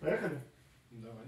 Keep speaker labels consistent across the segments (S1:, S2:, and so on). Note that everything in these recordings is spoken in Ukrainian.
S1: Поехали? Давай.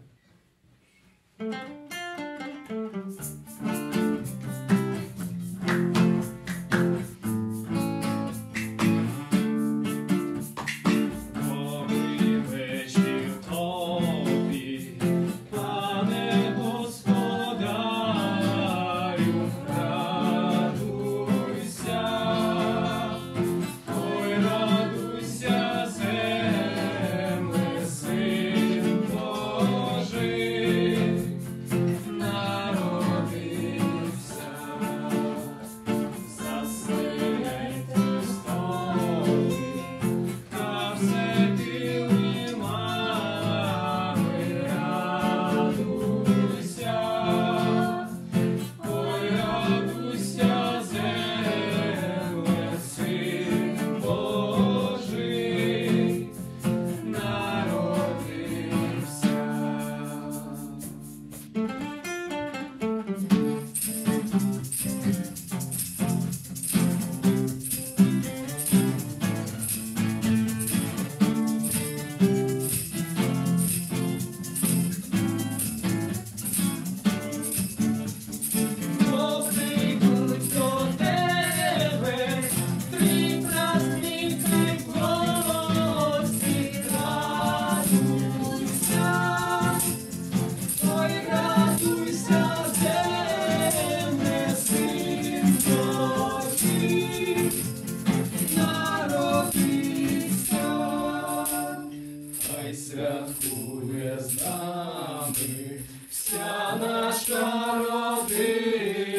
S1: святкує з нами. Вся наша родина,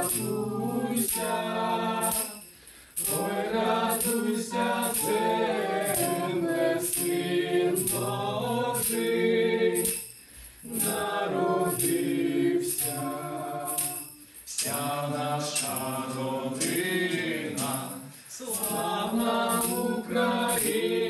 S1: радуйся, ой, радуйся, земле, син Божий, народився, вся наша родина, славна Україна.